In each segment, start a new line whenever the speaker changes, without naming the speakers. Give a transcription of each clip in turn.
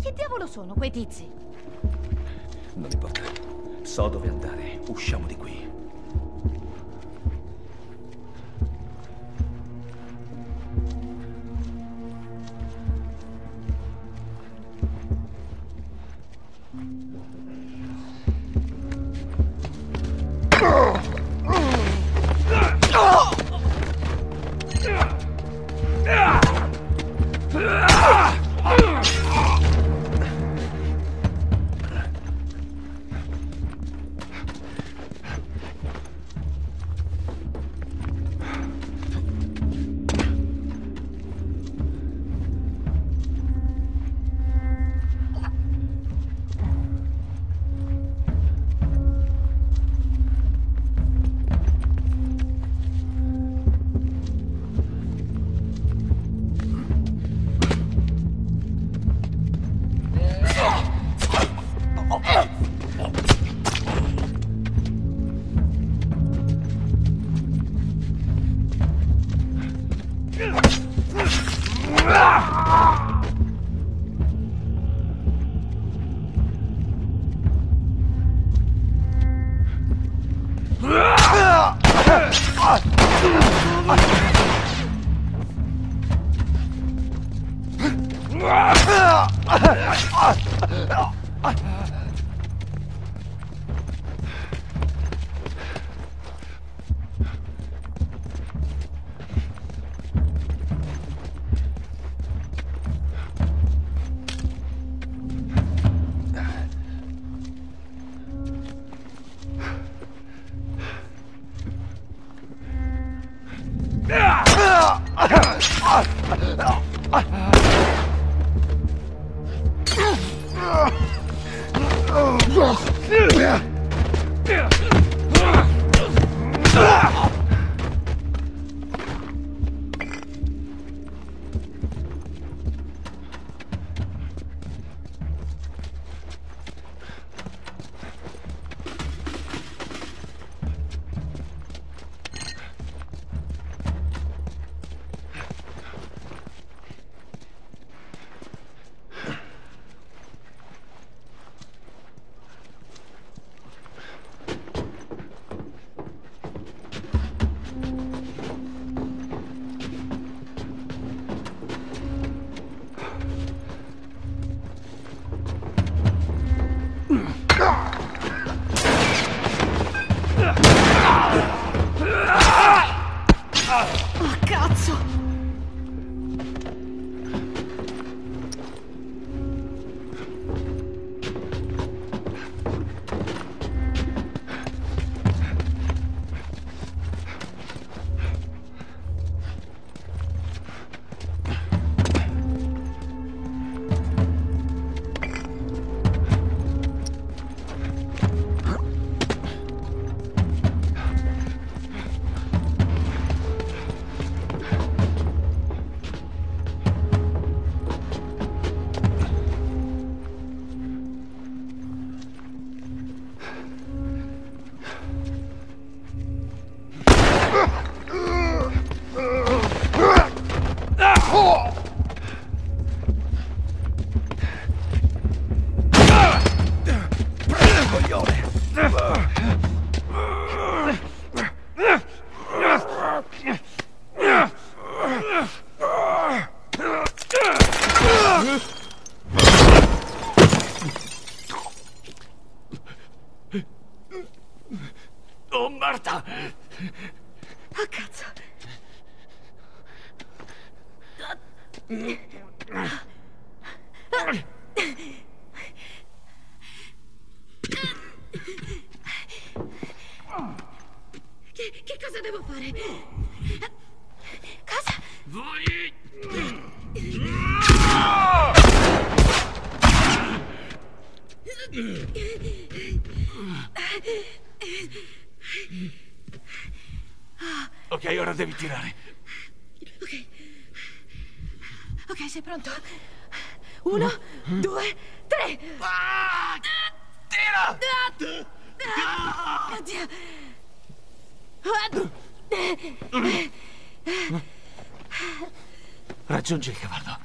Chi diavolo sono quei tizi?
Non importa. So dove andare. Usciamo di qui.
Che, che cosa devo fare? Cosa?
Voi... Ok, ora devi tirare.
Ok. Ok, sei pronto? Uno, due, tre!
Ah! Tira!
Ah! Oddio!
Raggiungi il cavallo.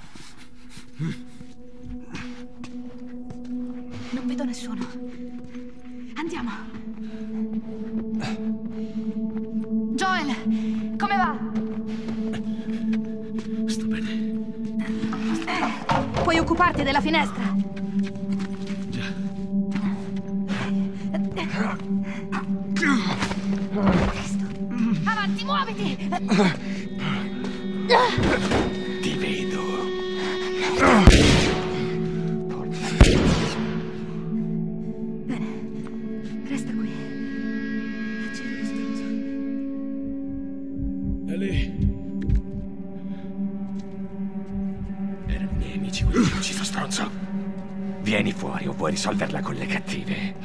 nessuno. Andiamo. Joel, come va? Occuparti della finestra?
Già.
Avanti, muoviti!
Ti vedo. Fuori o vuoi risolverla con le cattive.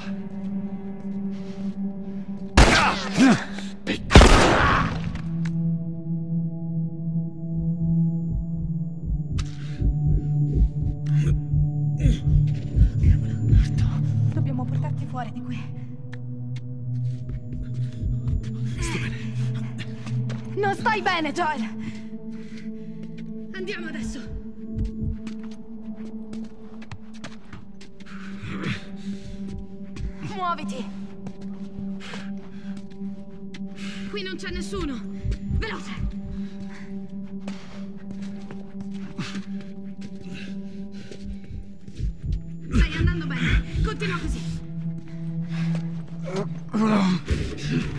Dobbiamo portarti fuori di qui.
Sto bene.
Non stai bene, Joel! Andiamo adesso! Muoviti! Qui non c'è nessuno! Veloce! Stai andando bene! Continua così!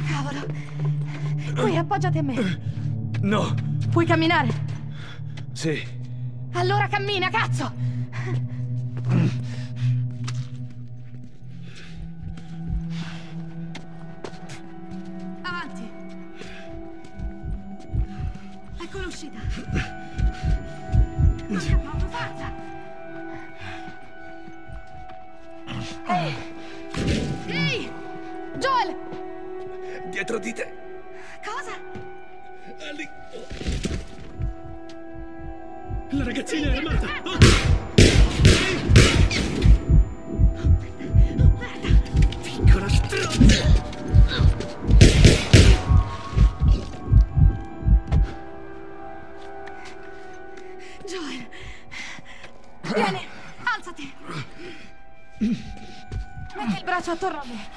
Cavolo! Qui appoggiati a me!
No.
Puoi camminare?
Sì.
Allora cammina, cazzo!
La ragazzina è armata. Oh!
Oh!
Piccola stronza.
Joel! Vieni, alzati! Metti il braccio attorno a me.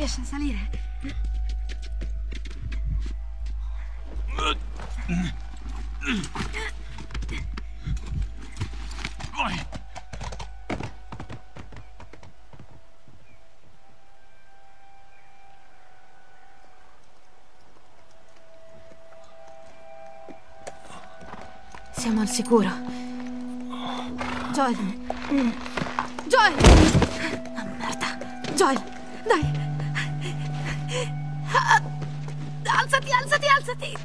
Riesci a salire? Siamo al sicuro. Joel. Joel! Ah, merda. Joel, dai. Ah, Alzati, alzati, alzati.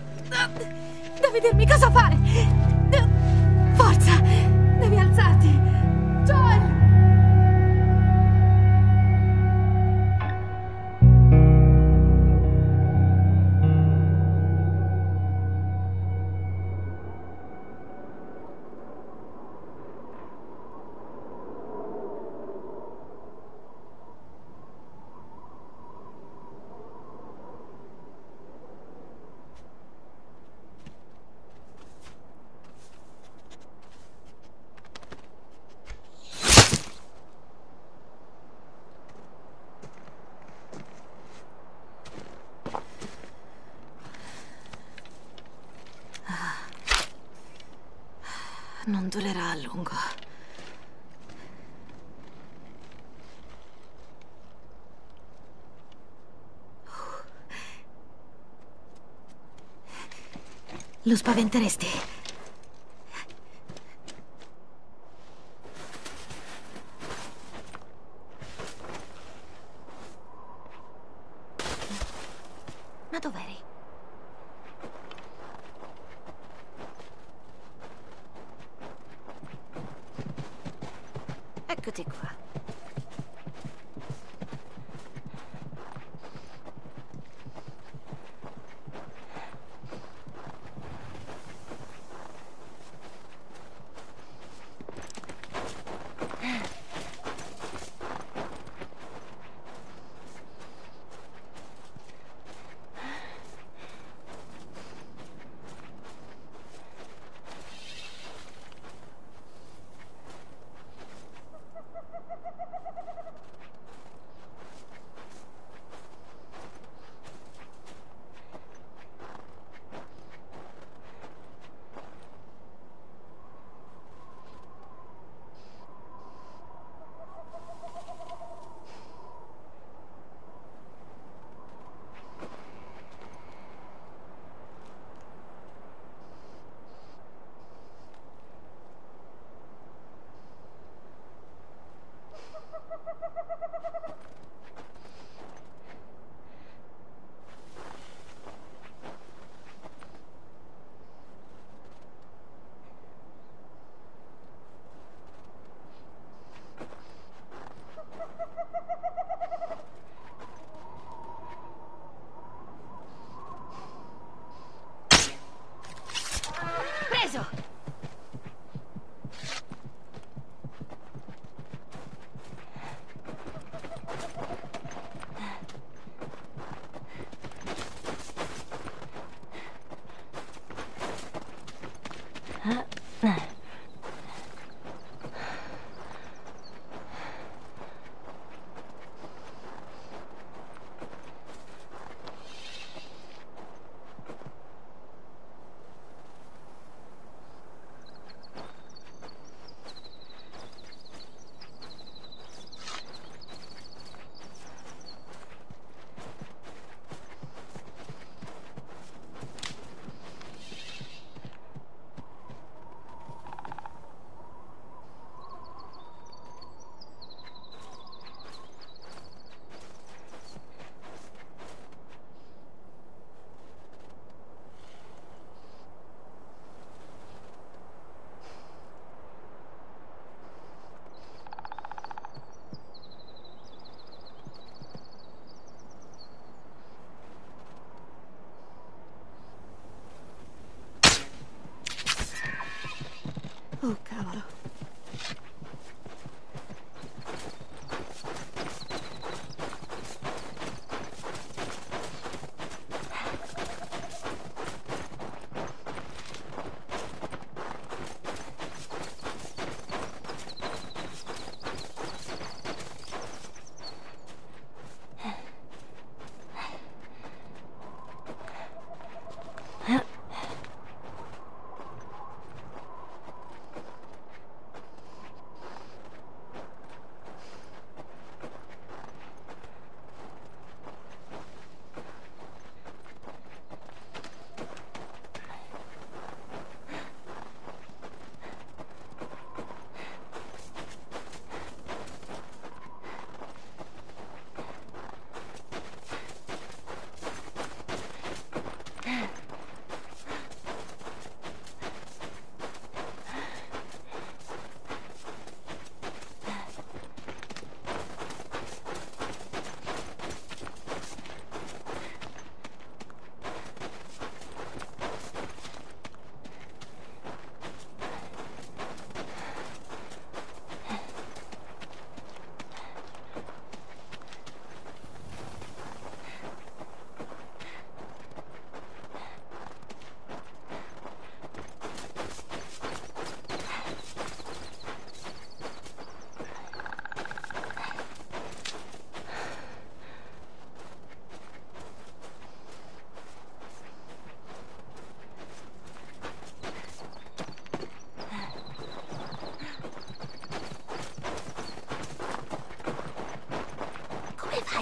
Devi dirmi cosa fare. Forza, devi alzarti. Durerà a lungo. Lo spaventeresti. Ma dov'eri? côté, quoi.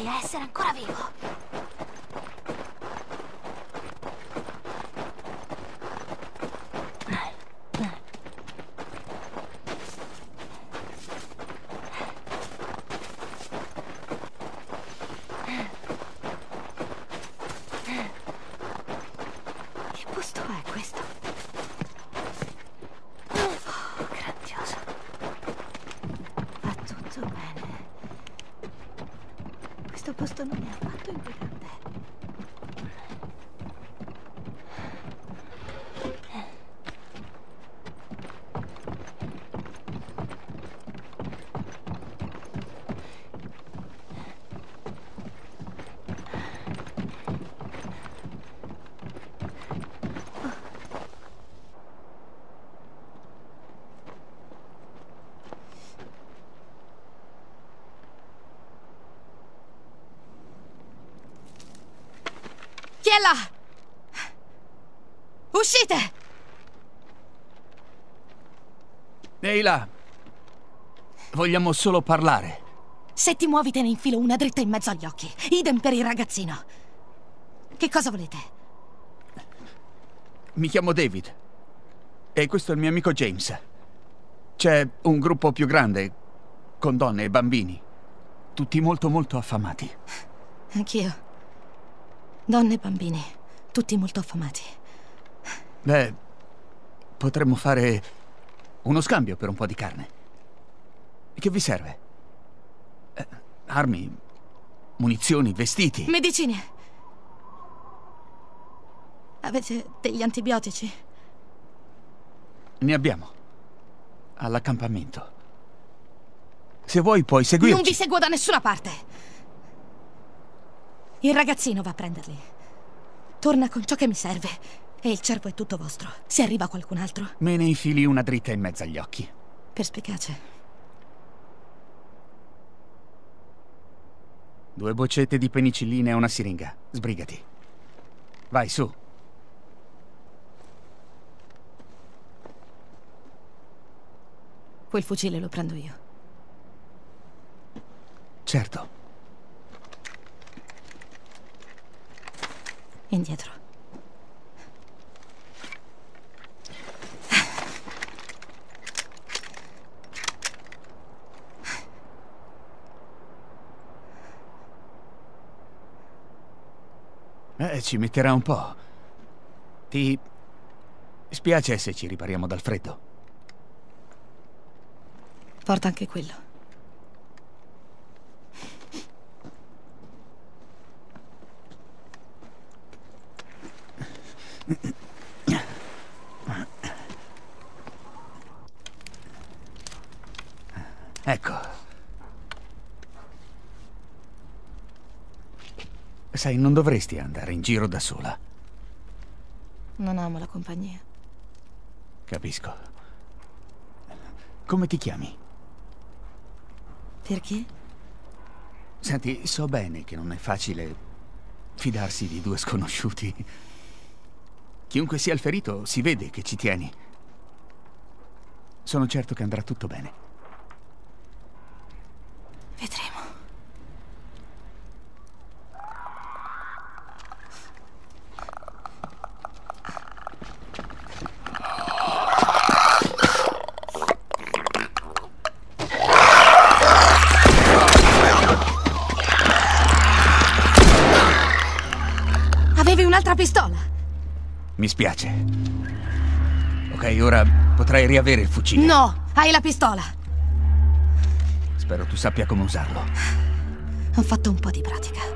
Essere ancora vivo? Questo non Là? Uscite!
Là! Vogliamo solo parlare.
Se ti muovi te ne infilo una dritta in mezzo agli occhi. Idem per il ragazzino. Che cosa volete?
Mi chiamo David. E questo è il mio amico James. C'è un gruppo più grande, con donne e bambini. Tutti molto molto affamati.
Anch'io. Donne e bambini, tutti molto affamati.
Beh, potremmo fare uno scambio per un po' di carne. Che vi serve? Eh, armi, munizioni, vestiti.
Medicine. Avete degli antibiotici?
Ne abbiamo. All'accampamento. Se vuoi puoi seguirci.
Non vi seguo da nessuna parte. Il ragazzino va a prenderli. Torna con ciò che mi serve. E il cervo è tutto vostro. Se arriva qualcun altro,
Me ne infili una dritta in mezzo agli occhi.
perspicace.
Due boccette di penicillina e una siringa. Sbrigati. Vai, su.
Quel fucile lo prendo io.
Certo.
Indietro.
Eh, ci metterà un po'. Ti spiace se ci ripariamo dal freddo.
Porta anche quello.
Ecco. Sai, non dovresti andare in giro da sola.
Non amo la compagnia.
Capisco. Come ti chiami?
Perché?
Senti, so bene che non è facile fidarsi di due sconosciuti. Chiunque sia il ferito, si vede che ci tieni. Sono certo che andrà tutto bene. Riavere il fucile.
No, hai la pistola.
Spero tu sappia come usarlo.
Ho fatto un po' di pratica.